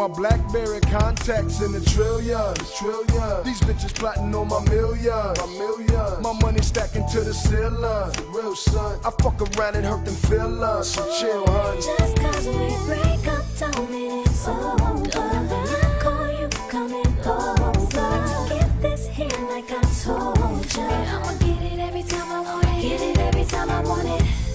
My Blackberry contacts in the trillions, trillions. These bitches plotting on my millions, my millions. My money stacking to the ceiling. Real, son. I fuck around and hurt them feelings. So chill, honey. Just cause we break up, don't mean it's over.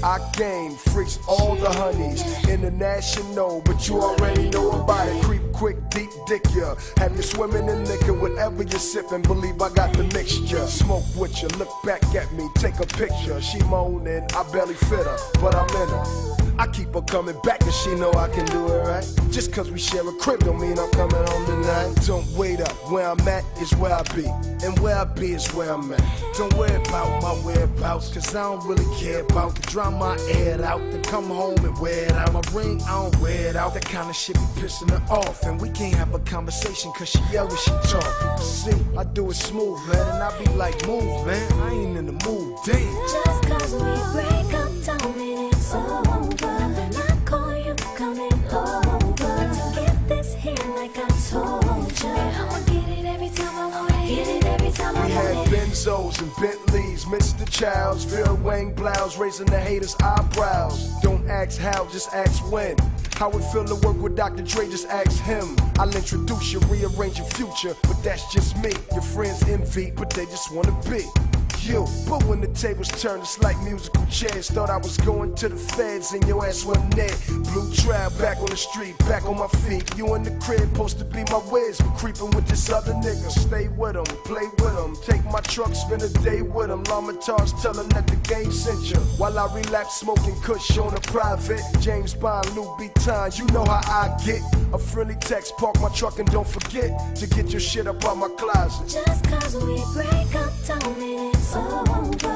I game freaks all the honeys international, but you already know about it. Creep quick, deep dick ya. Have you swimming in liquor, whatever you're sipping. Believe I got the mixture. Smoke with you, look back at me, take a picture. She moaning, I barely fit her, but I'm in her. I keep her coming back cause she know I can do it right. Just cause we share a crib don't mean I'm coming home tonight. Don't wait up, where I'm at is where I be. And where I be is where I'm at. Don't worry about my whereabouts, cause I don't really care about the drama I air it out. Then come home and wear it out. My ring, I don't wear it out. That kind of shit be pissing her off. And we can't have a conversation cause she yell when she talk. See, I do it smooth, man. And I be like, move, man. I ain't in the mood, damn. Just cause we break up, don't mean it's over. When I call you coming over. To get this here like I told you. I'ma get it every time I want it. Get it every time I We had want it. Benzos and Bentleys, Mr. Chow's, Vera Wang blouse, raising the haters' eyebrows. Don't ask how, just ask when. How it feel to work with Dr. Dre, just ask him. I'll introduce you, rearrange your future, but that's just me. Your friends envy, but they just wanna be you. But when the tables turn, it's like musical chairs. Thought I was going to the feds and your ass wasn't there. Blue trap back on the street, back on my feet. You in the crib, supposed to be my whiz. But creeping with this other nigga. Stay with him, play with him. Take my truck, spend a day with him. Lamatars tell him that the game sent you. While I relapse, smoking kush on a private. James Bond, Lou B. Times, you know how I get. A friendly text, park my truck and don't forget to get your shit up out my closet. Just cause we break up, don't mean it's over.